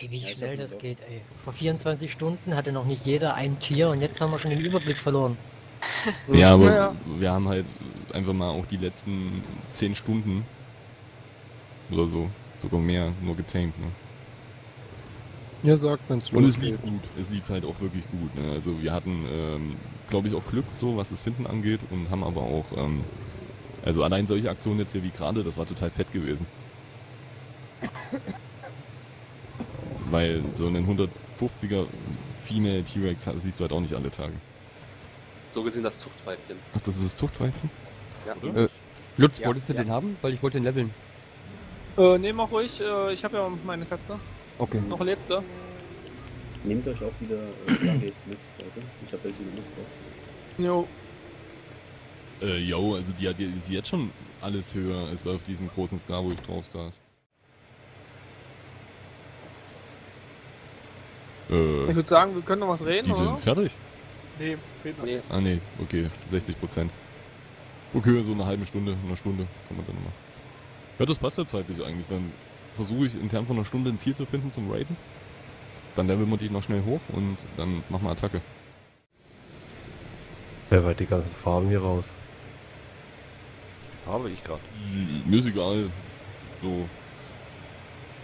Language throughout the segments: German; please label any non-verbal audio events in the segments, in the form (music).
Ey, wie Ja, schnell das geht, ey. Vor 24 Stunden hatte noch nicht jeder ein Tier und jetzt haben wir schon den Überblick verloren. (laughs) Ja, aber Ja, ja. wir haben halt einfach mal auch die letzten 10 Stunden oder so, sogar mehr, nur getamed, ne? Ihr sagt, wenn's Und es lief gut, es lief halt auch wirklich gut, ne? Also wir hatten, ähm, glaube ich, auch Glück, so was das Finden angeht und haben aber auch, ähm, also allein solche Aktionen jetzt hier wie gerade, das war total fett gewesen. Weil so einen 150er Female T-Rex siehst du halt auch nicht alle Tage. So gesehen das Zuchtweibchen. Ach, das ist das Zuchtweibchen? Ja. Oder? Äh, Lutz, Ja, wolltest du ja. den haben? Weil ich wollte den leveln. Äh, nehm auch ruhig, äh, ich habe ja meine Katze. Okay. Noch lebt sie. Nehmt euch auch wieder äh, Stargates mit, Leute. Ich habe welche mitgebracht. Jo. Äh, yo, also die hat die ist jetzt schon alles höher, als auf diesem großen Scar, wo ich drauf saß. Äh, Ich würde sagen, wir können noch was reden, die oder? sind fertig? Nee, fehlt noch. Nee, Ah nee, okay, 60 Prozent. Okay, so eine halbe Stunde, eine Stunde kann man dann machen. Ja, das passt ja zeitlich eigentlich. Dann versuche ich intern von einer Stunde ein Ziel zu finden zum Raiden. Dann leveln wir dich noch schnell hoch und dann machen wir Attacke. Wer weit die ganzen Farben hier raus? Farbe ich gerade. Mir ist egal. So.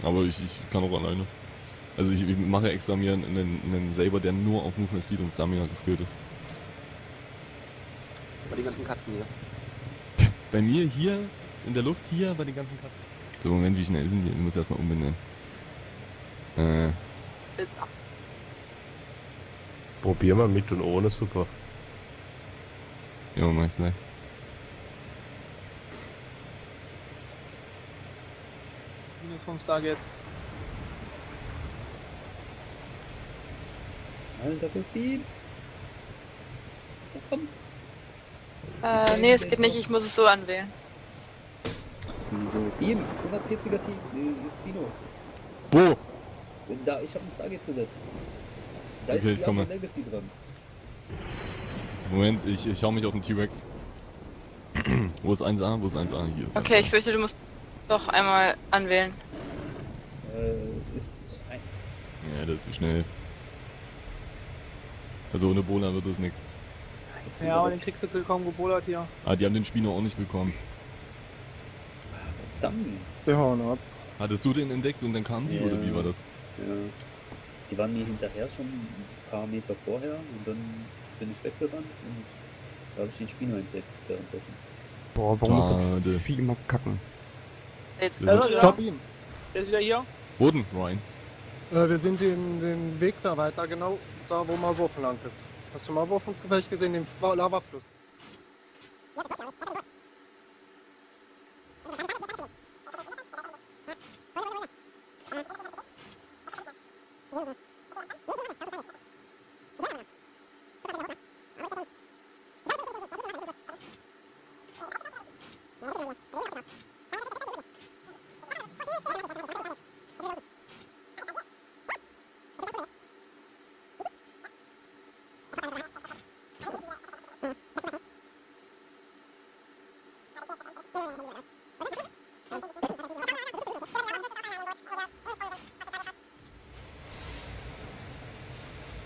Aber ich, ich kann auch alleine. Also ich, ich mache extra mir einen, einen Saber, der nur auf Movement Speed und Stamina geskillt ist. bei die ganzen Katzen hier. (laughs) Bei mir hier, in der Luft hier, bei den ganzen Katzen. So, Moment, wie schnell sind die? Ich muss erstmal umbenennen. Äh, Probier mal mit und ohne, super. ja, mach ich's gleich. Sinus vom Stargate. Alter, kein Speed. Verdammt. Äh, nee, es geht nicht, ich muss es so anwählen. Wieso? Ihm, 140er Team, äh, Spino. Wo? Da, ich habe ein Stargate gesetzt. Da Okay, ich ist die komme. Legacy dran. Moment, ich, ich schau mich auf den T-Rex. (clears throat) Wo ist 1A? Wo ist 1A? Hier ist Okay, 1A. ich fürchte, du musst doch einmal anwählen. Äh, ist ein. Ja, das ist zu schnell. Also ohne Bola wird das. Jetzt Ja, aber den kriegst du kaum geballert hier. Ah, die haben den Spino auch nicht bekommen. Verdammt. Die hauen ab. Hattest du den entdeckt und dann kamen die, Ja. oder wie war das? Ja. Die waren mir hinterher schon ein paar Meter vorher und dann bin ich weggerannt und da habe ich den Spino entdeckt währenddessen. Boah, warum muss Schade. das Vieh immer kacken? Jetzt, sind- Also, Top. Der ist wieder hier. Boden, Ryan. Äh, wir sind den, den Weg da weiter, genau da, wo Malwurfen lang ist. Hast du Malwurfen zufällig gesehen, den Lavafluss?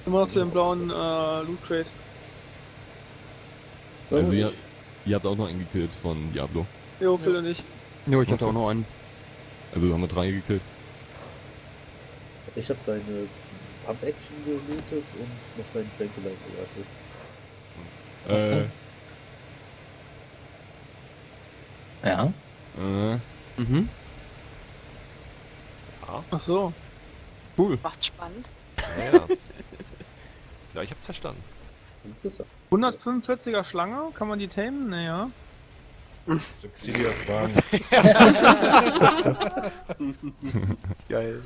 Immer noch zu dem blauen äh, Loot Crate. Also ihr, ihr habt auch noch einen gekillt von Diablo. Jo, Phil und ich. Jo, ich hatte auch noch einen. Also haben wir drei gekillt. ich habe seine Pump-Action gelootet und noch seinen Tranquilizer gerettet. Was Äh, denn? Ja. äh, Mhm. Ach so. Cool. Macht spannend. Ja, ja. ja, ich hab's verstanden. Interessant. 145er Schlange, kann man die tamen? Naja. Succedia (laughs) Geil.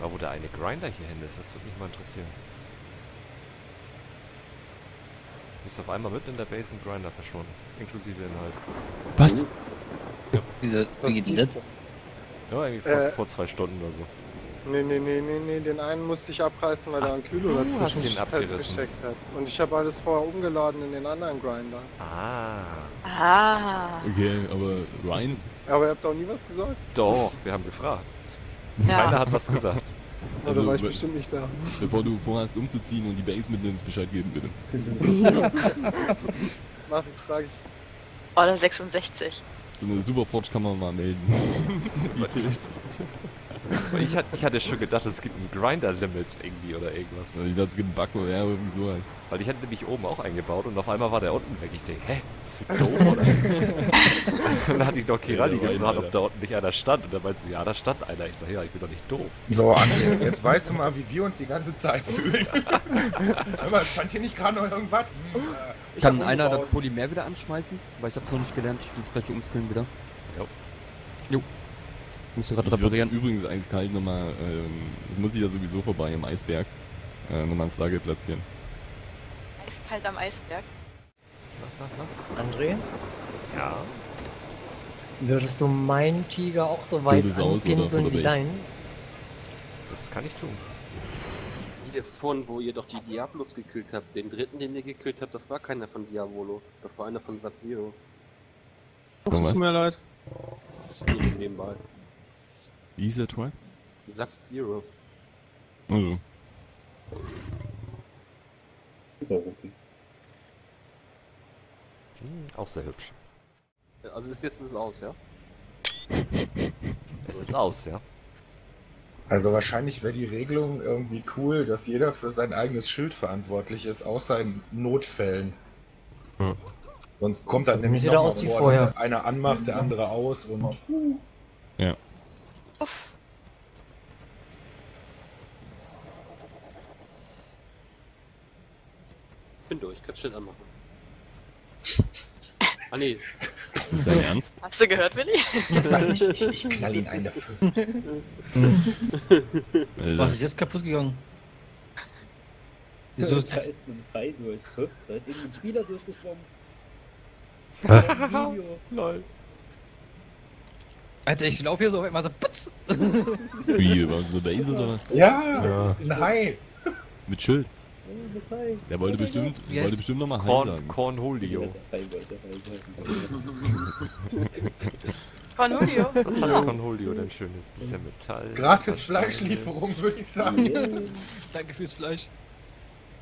Aber wo der eine Grinder hier hin ist, das würde mich mal interessieren. Ist auf einmal mitten in der Base ein Grinder verschwunden. Inklusive Inhalt. was? Diese, wie geht das? Ja, irgendwie vor, Äh. vor zwei Stunden oder so. Nee, nee, nee, nee, nee, den einen musste ich abreißen, weil Ach, da ein hast dazwischen festgesteckt hat. Und ich habe alles vorher umgeladen in den anderen Grinder. Ah. Ah. Okay, aber Ryan, Aber ihr habt doch nie was gesagt. Doch, wir haben gefragt. Ja. Keiner hat was gesagt. Oder Also, war ich be- bestimmt nicht da. Bevor du vorhast umzuziehen und die Base mitnimmst, Bescheid geben bitte. (laughs) Mach ich, sag ich. Oder 66. So eine Superforge kann man mal melden. (laughs) Und ich, hatte- ich hatte schon gedacht, es gibt ein Grinder-Limit irgendwie oder irgendwas. Also ich dachte, es gibt einen oder ja, irgendwie so halt. Weil ich hatte nämlich oben auch eingebaut und auf einmal war der unten weg. Ich denke, hä? Bist du (laughs) doof oder? (laughs) und dann hatte ich noch Kirali Ja, gefragt, ob da unten nicht einer stand. Und dann meinte sie, ja, da stand einer. Ich sag, ja, ich bin doch nicht doof. So, André, jetzt weißt du mal, wie wir uns die ganze Zeit fühlen. (laughs) Hör mal, stand hier nicht gerade noch irgendwas? Hm, äh, ich Kann einer das. Polymer wieder anschmeißen? Weil ich hab's noch nicht gelernt. Ich muss gleich umskillen wieder. Jo. Jo. Musst du gerade Ich würde reparieren. übrigens eiskalt nochmal, ähm, das muss ich ja sowieso vorbei im Eisberg, äh, nochmal ein Stargate platzieren. Eiskalt am Eisberg. André, Ja. würdest du meinen Tiger auch so weiß anpinseln wie deinen? Das kann ich tun. Hier von, wo ihr doch die Diablos gekillt habt. Den dritten, den ihr gekillt habt, das war keiner von Diabolo. Das war einer von Sub-Zero. Tut mir leid. Nebenbei. Wie hieß der Tribe? Sub-Zero. Also, Ist auch okay. Hm, auch sehr hübsch. Also ist jetzt ist es aus, ja? (laughs) Es ist aus, ja. Also wahrscheinlich wäre die Regelung irgendwie cool, dass jeder für sein eigenes Schild verantwortlich ist, außer in Notfällen. Hm. Sonst kommt dann nämlich Jeder noch mal vor, dass einer anmacht, der andere aus und Uff. Bin durch, kannst Schild anmachen. Ah (laughs) nee, ist dein Ernst? Hast du gehört, Willi? ich, ich, ich knall ihn ein dafür. Alter. Was ist jetzt kaputt gegangen? Wieso ist da das? ist ein Pfeil durch. Da ist irgendein Spieler durchgeschwommen. Lol. Alter, ich laufe hier so einmal so putz. Wie, über unsere Base oder was? Ja, Ja. ein Hai. Mit Schild. Der wollte bestimmt, Wie wollte bestimmt nochmal Hi Corn, sagen. Cornholio. der. Cornelio. (laughs) Was hat Cornholio denn schönes? Bisschen Metall. Gratis. Fleischlieferung, würde ich sagen. Danke fürs Fleisch.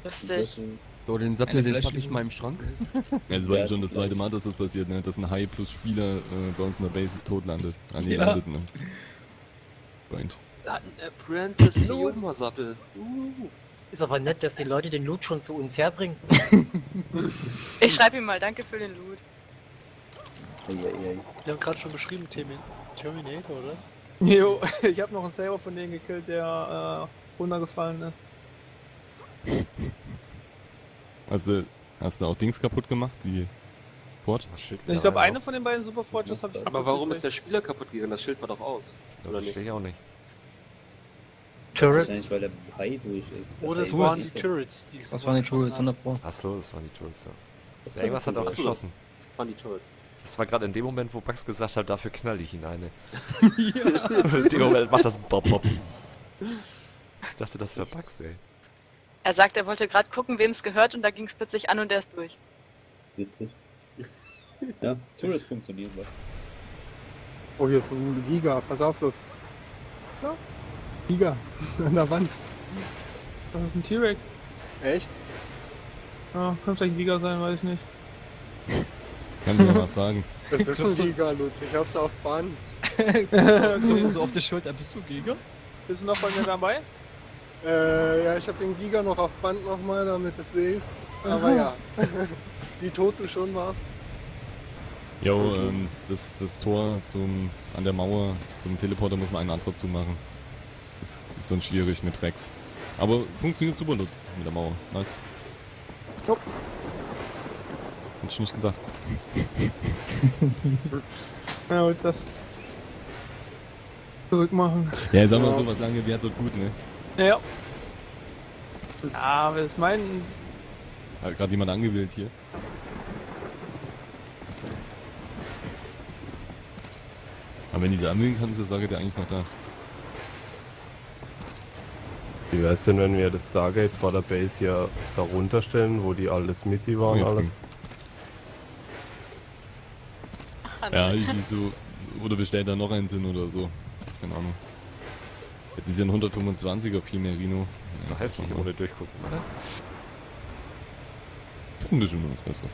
Lustig. So, den Sattel, Eine den packe ich mal im Schrank. Ja, es war Ja, schon das zweite. Mal, dass das passiert, ne? Dass ein Hai plus Spieler äh, bei uns in der Base tot landet. An die Ja. landet, ne? Point. da hat ein Apprentice Yoma-Sattel. Uh. Ist aber nett, dass die Leute den Loot schon zu uns herbringen. (laughs) Ich schreibe ihm mal Danke für den Loot. Wir haben gerade schon beschrieben, Termin Terminator, oder? (laughs) Jo, ich habe noch einen Saber von denen gekillt, der äh, runtergefallen ist. Du, hast du auch Dings kaputt gemacht? Die Port? Das Schild Ich glaube, eine von den beiden Super Fortress habe ich Aber warum ist der Spieler kaputt gegangen? Das Schild war doch aus. Ja, Oder Das nicht? verstehe ich auch nicht. Turret. Wahrscheinlich, weil der Hai durch ist. Der Oder es waren die so- Turrets, die Was waren die haben. 100 Pro. Achso, das waren die Turrets, ja. Das ja irgendwas hat auch geschossen. Das waren die Turrets. Das war gerade in dem Moment, wo Bugs gesagt hat, dafür knall ich ihn eine. (laughs) (laughs) in dem Moment macht das Bob Bob. Ich dachte, das wäre Bugs, ey. Er sagt, er wollte gerade gucken, wem es gehört und da ging es plötzlich an und er ist durch. Witzig. (laughs) Ja, Turrets funktionieren was. Oh, hier ist ein Giga. Pass auf, Lutz. Ja. Giga. (laughs) An der Wand. Das ist ein T-Rex. Echt? Ja, kann vielleicht ein Giga sein, weiß ich nicht. (laughs) Kannst du mal fragen. Das ist ein Giga, Lutz. Ich hab's auf Band. Du so auf die Schulter, bist du Giga? Bist du noch bei mir dabei? Äh, ja, ich hab den Giga noch auf Band nochmal, damit du es siehst. Aber ja. Wie tot du schon warst. Jo, ähm, das, das Tor zum, an der Mauer zum Teleporter muss man einen anderen zumachen. Das ist so schwierig mit Rex. Aber funktioniert super, Lutz, mit der Mauer. Nice. Jo. Hätte ich nicht gedacht. (laughs) Ja, und das zurückmachen. Ja, sag mal so, was lange währt, wird gut, ne? Ja, ja. Ja, aber das ist mein. Hat gerade jemand angewählt hier. Aber wenn die sie anwählen kann, ist Sage der eigentlich noch da. Wie wär's denn, wenn wir das Stargate vor der Base hier darunter stellen, wo die alles mit waren, Oh, alles? Ja, ich so Oder wir stellen da noch einen hin oder so. Keine Ahnung. Jetzt ist ja ein 125er viel mehr Rino. Das ist so hässlich ohne durchgucken, oder? Ein bisschen was Besseres.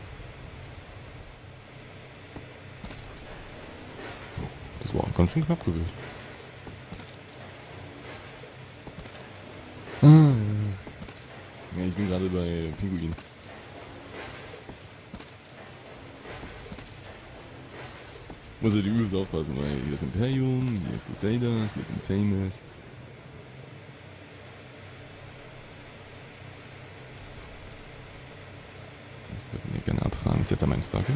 Das war ganz schön knapp gewesen. Ah, ja. ja, ich bin gerade bei Pinguin. Muss ja die übelst aufpassen, weil hier ist Imperium, hier ist Crusaders, hier sind Famous. Ich würde mir gerne abfahren. Ist jetzt an meinem Starkill?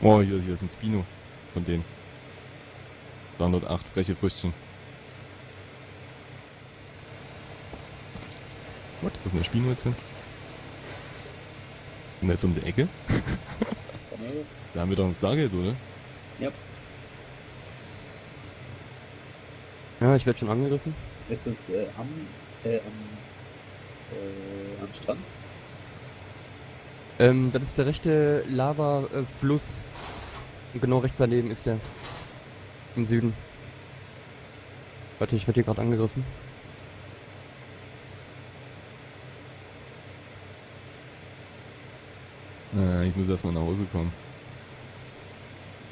Oh, hier, hier ist ein Spino von denen. 308, freche Früchtchen. What? Wo ist denn der Spino jetzt hin? Und jetzt um die Ecke? (laughs) da haben wir doch ein Stargate, oder? Ja. Ja, ich werde schon angegriffen. Ist es äh, am, äh, am, äh, am Strand? Ähm, das ist der rechte Lava-Fluss. Und genau rechts daneben ist der. Im Süden. Warte, ich werde hier gerade angegriffen. Äh, ich muss erstmal nach Hause kommen.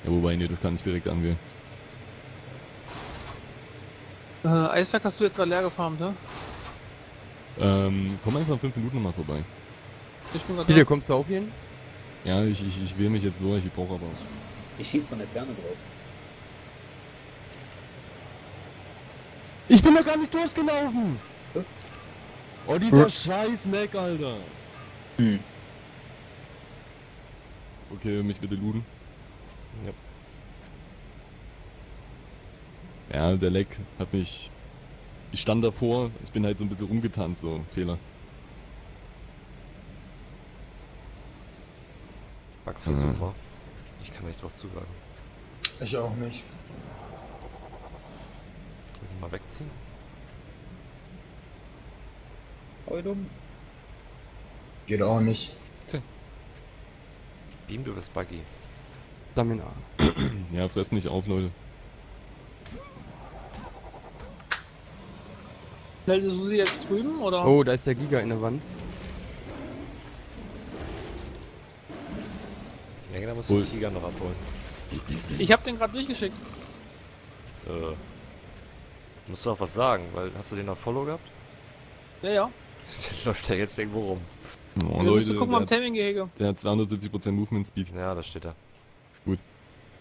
Ja, wobei, nee, das kann ich direkt anwählen. Äh, Eisberg hast du jetzt gerade leer gefarmt, ne? Ähm, komm einfach in 5 Minuten nochmal vorbei. Ich bin da. kommst du auch hier hin? Ja, ich, ich, ich wähle mich jetzt durch, ich brauche aber Ich schieß von der Ferne drauf. Ich bin doch gar nicht durchgelaufen! Oh, dieser scheiß Neck, Alter! Hm. Okay, mich bitte looten. Ja. Ja, der Leck hat mich... Ich stand davor, ich bin halt so ein bisschen rumgetanzt, so, Fehler. Bugs war Mhm. super. Ich kann nicht drauf zugreifen. Ich auch nicht. Will ich mal wegziehen? Hau ihn um. Geht auch nicht. Beam, du bist buggy. Stamina. Ja, fress nicht auf, Leute. Meldet Susi jetzt drüben, oder? Oh, da ist der Giga in der Wand. Ja, genau, musst Hol. du den Tiger noch abholen. Ich hab den gerade durchgeschickt. Äh. Musst du auch was sagen, weil hast du den auf Follow gehabt? Ja, ja. (laughs) Läuft der jetzt irgendwo rum. Oh, Wir müssen Leute, gucken der, am hat, Taming-Gehege. der hat 270% Movement Speed. Ja, da steht er. Gut.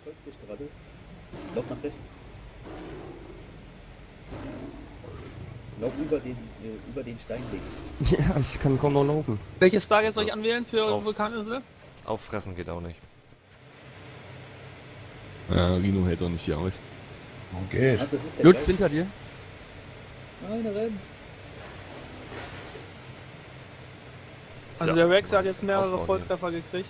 Folgt mich gerade. Lauf nach rechts. Lauf über den, äh, über den Steinweg. (laughs) Ja, ich kann kaum noch laufen. Welche Stargate soll ich anwählen für Auf. Vulkaninsel? Auffressen geht auch nicht. Ja, Rino hält doch nicht viel aus. Geht. Ah, das ist der Lutz, hinter dir. Nein, er rennt. Also So, der Rex hat jetzt mehrere Volltreffer gekriegt.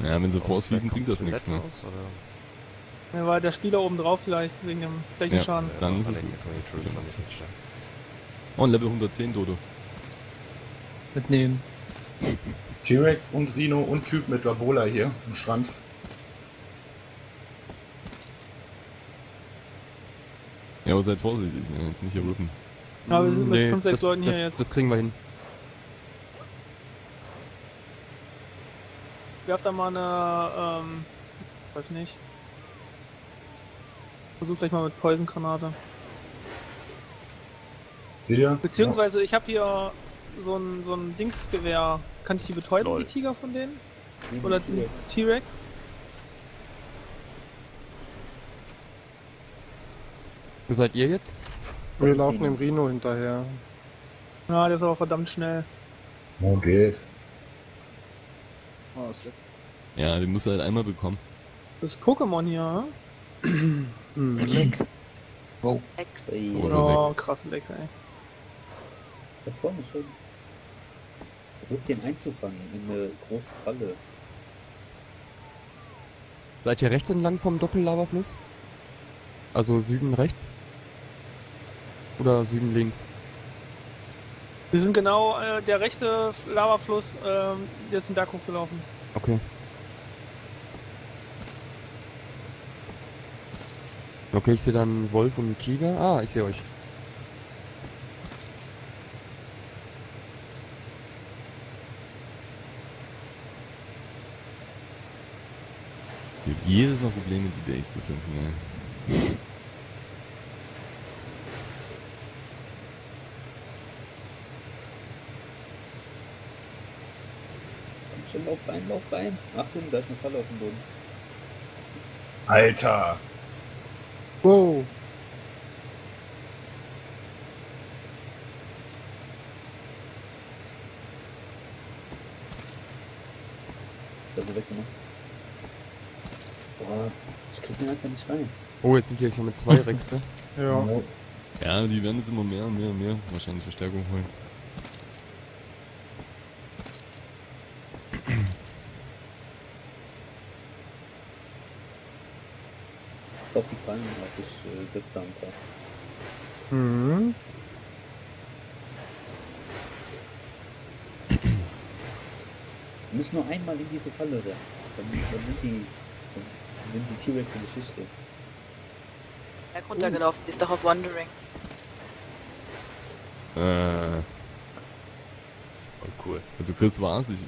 hier. Ja, wenn sie Warum Force ist der fliegen, bringt das nichts, ne? raus, Ja, war der Spieler oben drauf vielleicht wegen dem Flächenschaden. Dann Ja, ist es gut. dann mitstellen. Oh, ein Level 110, Dodo. Mitnehmen. T-Rex und Rhino und Typ mit Labola hier am Strand. Ja, aber seid vorsichtig, ne? Jetzt nicht hier rippen. Ja, wir sind mit Nee, 5, 6 das, Leuten hier das, jetzt. Das kriegen wir hin. Werft da mal eine, ähm, weiß nicht. Versucht gleich mal mit Poison-Granate. Seht ihr? Beziehungsweise ich habe hier so ein, so ein Dingsgewehr. Kann ich die betäuben, Lol. die Tiger von denen? Wie Oder die T-Rex. Wo seid ihr jetzt? Wir laufen dem Rhino hinterher. Ja, der ist aber verdammt schnell. Oh, geht. Oh, ist Ja, den musst du halt einmal bekommen. Das ist Pokémon hier, (clears throat) hm? Hm. Leck. Wow. Ey, Oh, so Oh, krass Lex, ey. da vorne schon. Versuch den einzufangen in eine große Falle. Seid ihr rechts entlang vom Doppellavafluss? Also Süden rechts? Oder Süden links? Wir sind genau äh, der rechte Lavafluss ähm, jetzt den Berg hochgelaufen. Okay. Okay, ich sehe dann Wolf und Tiger. Ah, ich sehe euch. Ich habe jedes Mal Probleme, die Base zu finden, ey. Komm schon, Laufbein, Laufbein. Achtung, da ist eine Falle auf dem Boden. Alter! Wow. Also weggemacht. Boah, ich krieg den einfach nicht rein. Oh, jetzt sind wir schon mit zwei (laughs) Rexe. Ja. Ja, die werden jetzt immer mehr und mehr und mehr. Wahrscheinlich Verstärkung holen. Auf die Fallen auf, ich äh, setz da ein paar. Mhm. Wir müssen nur einmal in diese Falle rennen. Dann, dann sind die, dann sind die T-Rex in Geschichte. Berg runtergelaufen, die ist doch auf Wandering. Äh. Oh, cool. Also Chris war es, ich,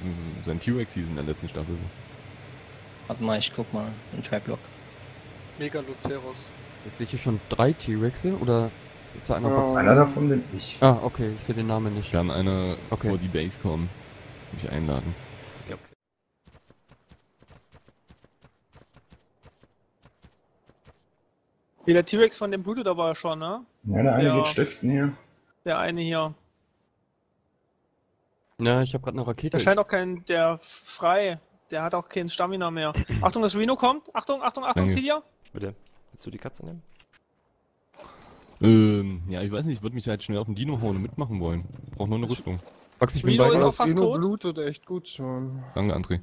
sein T-Rex-Season in der letzten Staffel. so. Warte mal, ich guck mal in Traplock. Megaloceros. Jetzt sehe ich hier schon drei T-Rexe oder ist da einer Ja. Einer davon bin ich. Ah, okay, ich sehe den Namen nicht. Kann einer Okay. vor die Base kommen. Mich einladen. Ja, okay. Wie der T-Rex von dem Bluetooth da war schon, ne? Ja, der eine Ja. geht stiften hier. Der eine hier. Ja, ich habe gerade eine Rakete. Der scheint auch kein, der frei. Der hat auch keinen Stamina mehr. (clears throat) Achtung, das Reno kommt. Achtung, Achtung, Achtung, Danke. Celia. Bitte. Willst du die Katze nehmen? Ähm, ja, ich weiß nicht, ich würde mich halt schnell auf den Dino hauen und mitmachen wollen. Brauch nur eine Rüstung. Max, ich bin Reno bei tot. blutet echt gut schon. Danke, André.